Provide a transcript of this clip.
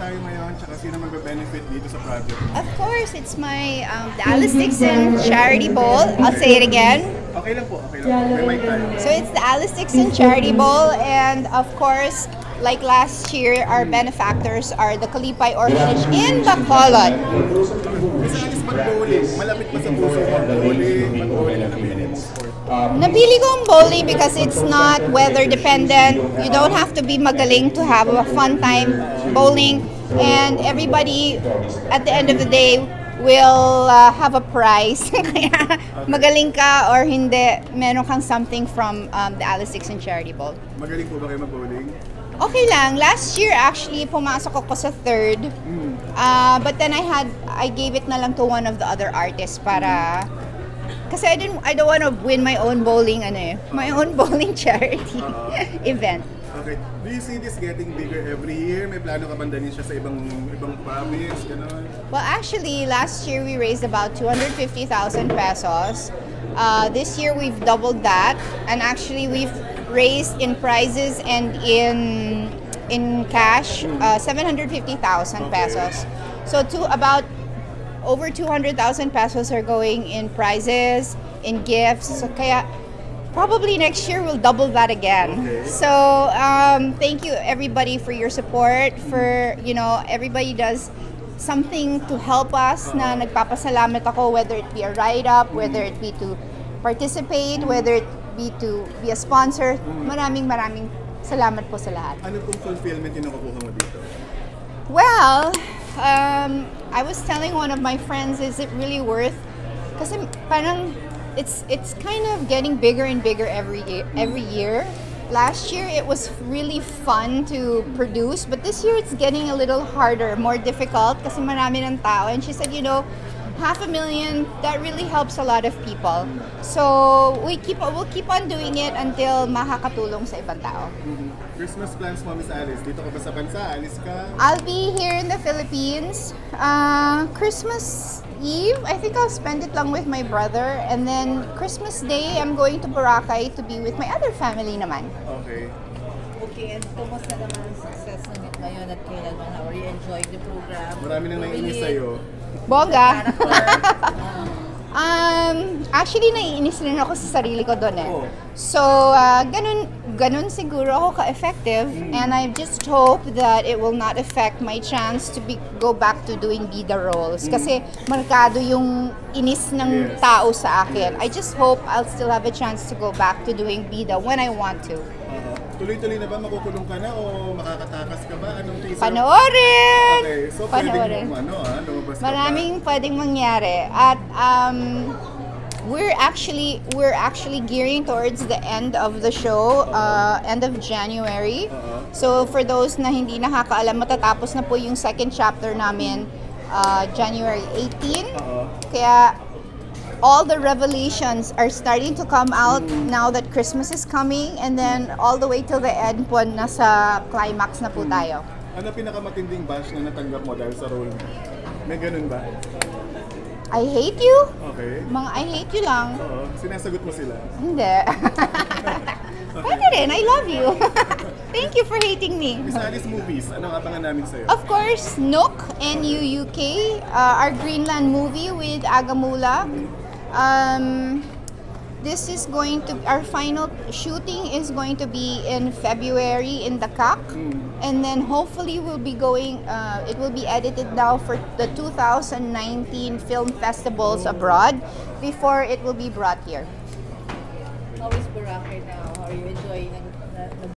tayo ngayon? Tsaka sino magbe-benefit dito sa project? Of course, it's my um, the Alice Dixon Charity Bowl. I'll say it again. Okay lang po, okay lang po. May mic tayo. So it's the Alice Dixon Charity Bowl, and of course, like last year, our benefactors are the Kalipay Orphanage in Bacolod. Sport. Napili ko ang bowling because it's not weather dependent. You don't have to be magaling to have a fun time bowling, and everybody at the end of the day will uh, have a prize. Kaya magaling ka or hindi, meron kang something from um, the Alice Dixon Charity Bowl. Magaling po ba kayo mag-bowling? Okay lang. Last year actually pumasok ako sa third. Uh, but then I had I gave it na lang to one of the other artists para kasi I didn't I don't want to win my own bowling ano eh, my own bowling charity event. Okay. Do you see this getting bigger every year? May plano ka bang dalhin siya sa ibang ibang province? Ganon? Well, actually last year we raised about 250,000 pesos. Uh, this year we've doubled that and actually we've raised in prizes and in in cash uh, 750,000 pesos. So to about over 200,000 pesos are going in prizes, in gifts. So kaya probably next year we'll double that again. Okay. So um, thank you everybody for your support. For you know everybody does something to help us. Na nagpapasalamat ako whether it be a write up, whether it be to participate, whether it be to be a sponsor. Maraming maraming salamat po sa lahat. Ano pong fulfillment yung nakukuha mo dito? Well, um, I was telling one of my friends, is it really worth? Kasi parang it's it's kind of getting bigger and bigger every year. Every year. Last year it was really fun to produce, but this year it's getting a little harder, more difficult kasi marami ng tao. And she said, you know, half a million that really helps a lot of people. So we keep we'll keep on doing it until makakatulong sa ibang tao. Christmas plans mo, Miss Alice. Dito ka ba sa bansa? Alis ka? I'll be here in the Philippines. Uh, Christmas Eve, I think I'll spend it lang with my brother. And then Christmas Day, I'm going to Boracay to be with my other family naman. Okay. Okay, and kumusta naman ang success ng ngayon at kailanman? How are you enjoying the program? Marami nang naiinis sa'yo. Boga! Um, actually, naiinis rin ako sa sarili ko doon eh. Oh. So, uh, ganun, ganun siguro ako ka-effective. And I just hope that it will not affect my chance to be, go back to doing bida roles. Kasi markado yung inis ng Yes. tao sa akin. I just hope I'll still have a chance to go back to doing bida when I want to. Tuloy-tuloy na ba? Makukulong ka na o makakatakas ka ba? Anong teaser? Panoorin! Okay, so pwedeng Panoorin. mong ano ah, lumabas ka Maraming pwedeng mangyari. At um, we're actually we're actually gearing towards the end of the show, uh, end of January. So for those na hindi nakakaalam, matatapos na po yung second chapter namin uh, January 18. Oo. Kaya all the revelations are starting to come out now that Christmas is coming and then all the way till the end po nasa climax na po tayo. Ano pinakamatinding bash na natanggap mo dahil sa role mo? May ganun ba? I hate you? Okay. Mga I hate you lang. Oo. Sinasagot mo sila. Hindi. Pwede rin. I love you. Thank you for hating me. Miss Alice Movies, anong abangan namin sa'yo? Of course, Nook, N-U-U-K, uh, our Greenland movie with Agamula. Um, this is going to, our final shooting is going to be in February in Dakak. And then hopefully we'll be going, uh, it will be edited now for the 2019 film festivals abroad before it will be brought here. How is Boracay now? Are you enjoying the, the